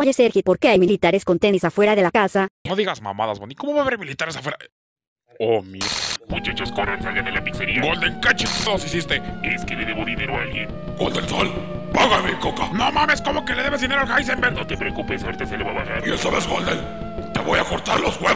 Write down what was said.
Oye, Sergi, ¿por qué hay militares con tenis afuera de la casa? No digas mamadas, Bonnie. ¿Cómo va a haber militares afuera? Oh, mi... Muchachos, corran, salgan de la pizzería. Golden, ¿qué chingados hiciste? Es que le debo dinero a alguien. Golden Sol, págame, Coca. No mames, ¿cómo que le debes dinero al Heisenberg? No te preocupes, ahorita se le va a bajar. ¿Y eso vez, Golden? Te voy a cortar los huevos.